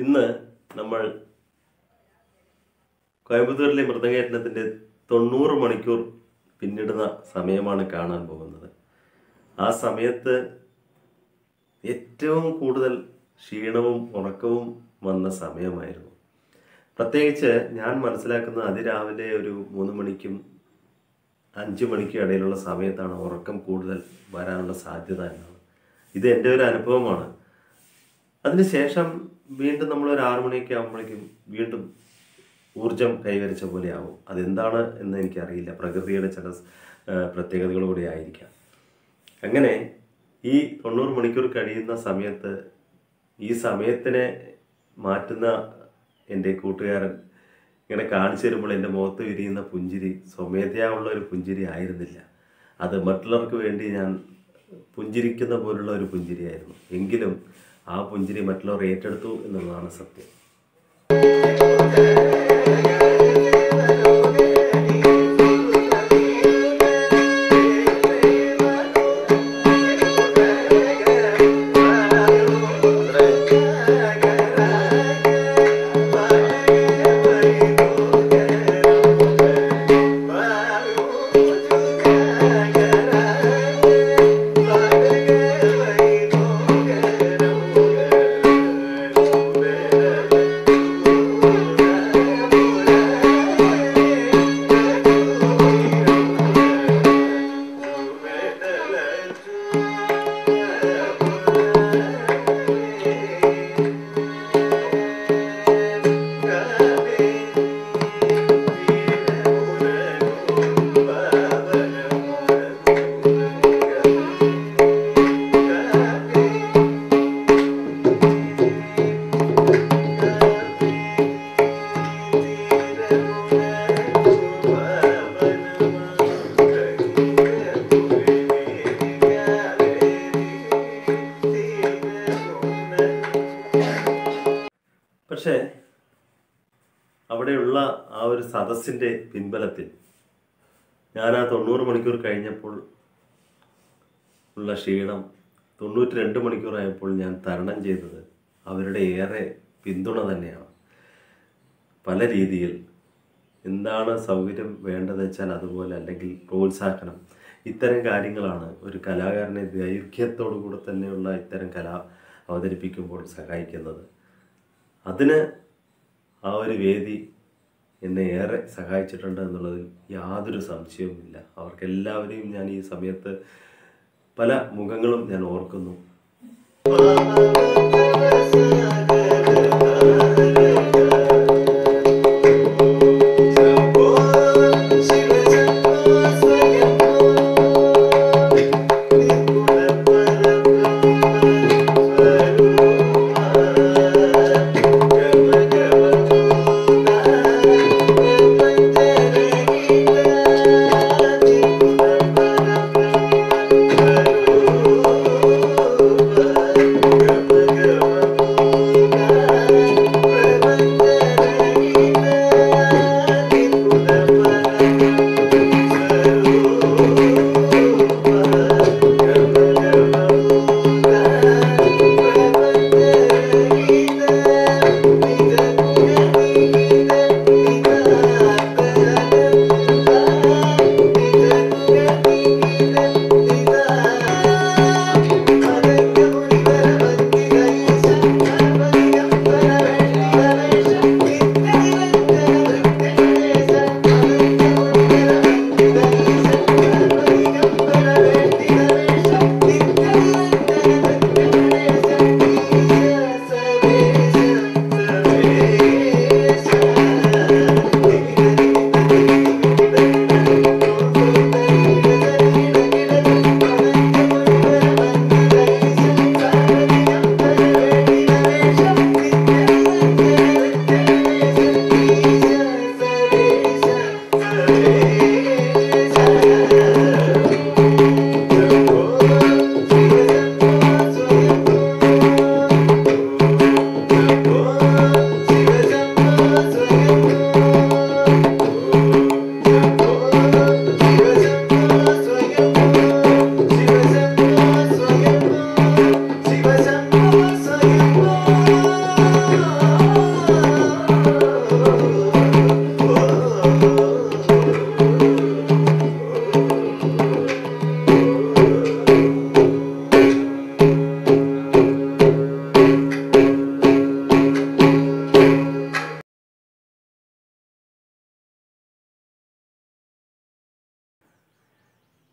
ഇന്ന് നമ്മൾ കോയമ്പത്തൂരിലെ മൃതകയറ്റനത്തിന്റെ തൊണ്ണൂറ് മണിക്കൂർ പിന്നിടുന്ന സമയമാണ് കാണാൻ പോകുന്നത്. ആ സമയത്ത് ഏറ്റവും കൂടുതൽ ക്ഷീണവും ഉറക്കവും വന്ന സമയമായിരുന്നു. പ്രത്യേകിച്ച് ഞാൻ മനസ്സിലാക്കുന്ന അതിരാവിലെ ഒരു മൂന്ന് മണിക്കും അഞ്ച് മണിക്കും ഇടയിലുള്ള സമയത്താണ് ഉറക്കം കൂടുതൽ വരാനുള്ള സാധ്യത എന്നാണ് ഇത് എന്റെ ഒരു അനുഭവമാണ്. അതിനുശേഷം വീണ്ടും നമ്മൾ ഒരു ആറു മണിയൊക്കെ ആകുമ്പോഴേക്കും വീണ്ടും ഊർജം കൈവരിച്ച ആവും. അതെന്താണ് എന്ന് എനിക്കറിയില്ല. പ്രകൃതിയുടെ ചില പ്രത്യേകതകളൂടെ ആയിരിക്കാം. അങ്ങനെ ഈ തൊണ്ണൂറ് മണിക്കൂർ കഴിയുന്ന സമയത്ത് ഈ സമയത്തിനെ മാറ്റുന്ന എന്റെ കൂട്ടുകാരൻ ഇങ്ങനെ കാണിച്ചു തരുമ്പോൾ എന്റെ മുഖത്ത് വിരിയുന്ന പുഞ്ചിരി സ്വമേധയാ ഉള്ള ഒരു പുഞ്ചിരി ആയിരുന്നില്ല. അത് മറ്റുള്ളവർക്ക് വേണ്ടി ഞാൻ പുഞ്ചിരിക്കുന്ന പോലുള്ള ഒരു പുഞ്ചിരിയായിരുന്നു. എങ്കിലും ആ പുഞ്ചിരി മറ്റുള്ളവർ ഏറ്റെടുത്തു എന്നുള്ളതാണ് സത്യം. സദസ്സിന്റെ പിൻബലത്തിൽ. ഞാൻ ആ തൊണ്ണൂറ് മണിക്കൂർ കഴിഞ്ഞപ്പോൾ ഉള്ള ക്ഷീണം തൊണ്ണൂറ്റി രണ്ട് മണിക്കൂറായപ്പോൾ ഞാൻ തരണം ചെയ്തത് അവരുടെ ഏറെ പിന്തുണ തന്നെയാണ്. പല രീതിയിൽ എന്താണ് സൗകര്യം വേണ്ടത് വെച്ചാൽ അതുപോലെ അല്ലെങ്കിൽ പ്രോത്സാഹനം. ഇത്തരം കാര്യങ്ങളാണ് ഒരു കലാകാരനെ ദൈർഘ്യത്തോടു കൂടെ തന്നെയുള്ള ഇത്തരം കല അവതരിപ്പിക്കുമ്പോൾ സഹായിക്കുന്നത്. അതിന് ആ ഒരു വേദി എന്നെ ഏറെ സഹായിച്ചിട്ടുണ്ട് എന്നുള്ളതിൽ യാതൊരു സംശയവുമില്ല. അവർക്കെല്ലാവരെയും ഞാൻ ഈ സമയത്ത് പല മുഖങ്ങളും ഞാൻ ഓർക്കുന്നു.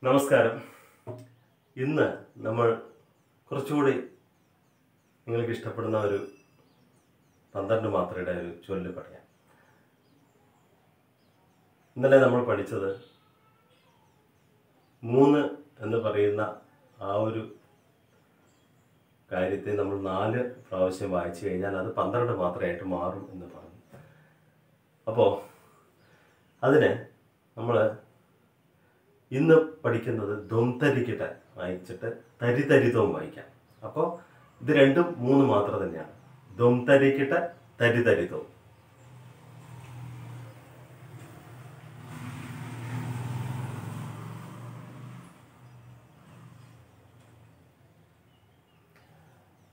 നമസ്കാരം. ഇന്ന് നമ്മൾ കുറച്ചുകൂടി നിങ്ങൾക്ക് ഇഷ്ടപ്പെടുന്ന ഒരു പന്ത്രണ്ട് മാത്രയുടെ ഒരു ചൊല്ല് പറയാം. ഇന്നലെ നമ്മൾ പഠിച്ചത് മൂന്ന് എന്ന് പറയുന്ന ആ ഒരു കാര്യത്തെ നമ്മൾ നാല് പ്രാവശ്യം വായിച്ചു കഴിഞ്ഞാൽ അത് പന്ത്രണ്ട് മാത്രമായിട്ട് മാറും എന്ന് പറഞ്ഞു. അപ്പോൾ അതിന് നമ്മൾ ഇന്ന് പഠിക്കുന്നത് ദൊംതരിക്കിട്ട വായിച്ചിട്ട് തരിതരിതവും വായിക്കാം. അപ്പോൾ ഇത് രണ്ടും മൂന്ന് മാത്രം തന്നെയാണ്. ദൊംതരിക്കിട്ട തരിതരിതവും.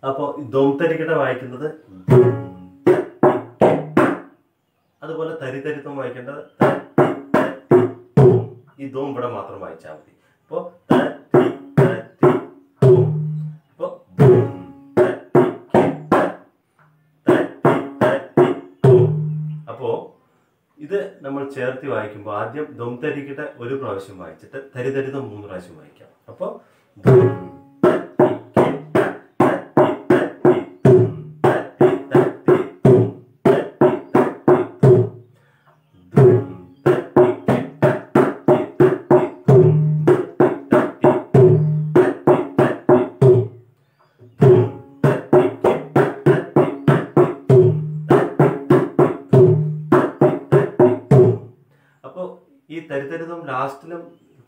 അപ്പോൾ ദൊംതരിക്കിട്ട വായിക്കുന്നത് അതുപോലെ തരിതരിത്വം വായിക്കേണ്ടത് ദോം ഇവിടെ മാത്രം വായിച്ചാൽ മതി. അപ്പോൾ അപ്പോ ഇത് നമ്മൾ ചേർത്തി വായിക്കുമ്പോൾ ആദ്യം ദം തരിക്കട്ടെ ഒരു പ്രാവശ്യം വായിച്ചിട്ട് തരിതരിതം മൂന്ന് പ്രാവശ്യം വായിക്കാം. അപ്പോൾ അപ്പോൾ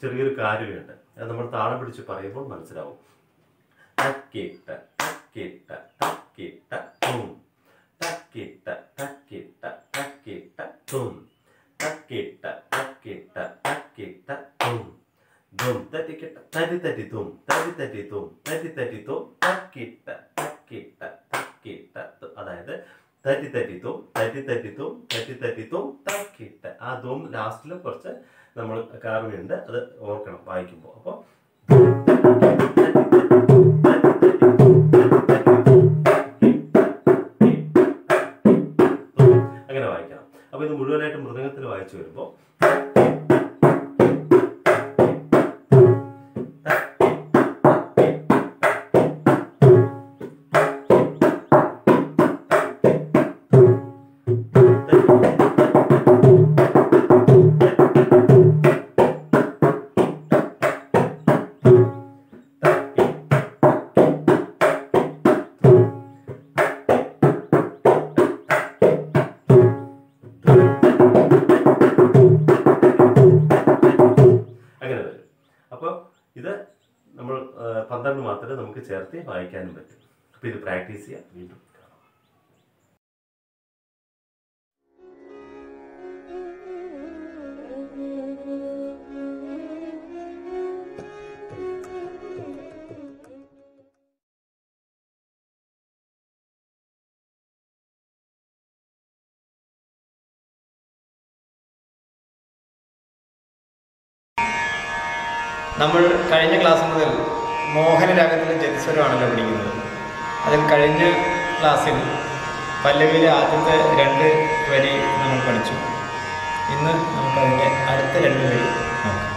ചെറിയൊരു കാര്യമുണ്ട്. അത് നമ്മൾ താളം പിടിച്ച് പറയുമ്പോൾ മനസ്സിലാവും. അതായത് തരി തരി തും. തരി തരി തും. തരി തരി ആ തും ലാസ്റ്റിലും കുറച്ച് നമ്മൾ കാർവിയുണ്ട് അത് ഓർക്കണം വായിക്കുമ്പോൾ അപ്പോൾ അങ്ങനെ വായിക്കണം. അപ്പോൾ ഇത് മുഴുവനായിട്ട് മൃദംഗത്തിൽ വായിച്ചു വരുമ്പോൾ അപ്പോൾ ഇത് പ്രാക്ടീസ് ചെയ്യുക വീണ്ടും നമ്മൾ കഴിഞ്ഞ ക്ലാസ് മുതൽ മോഹന രാഗത്തിലെ ജതിസ്വരമാണല്ലോ പഠിക്കുന്നത്. അതിൽ കഴിഞ്ഞ ക്ലാസ്സിൽ പല്ലവിയിലെ ആദ്യത്തെ രണ്ട് വരി നമ്മൾ പഠിച്ചു ഇന്ന് നമുക്കതിന്റെ അടുത്ത രണ്ട് വരി നോക്കാം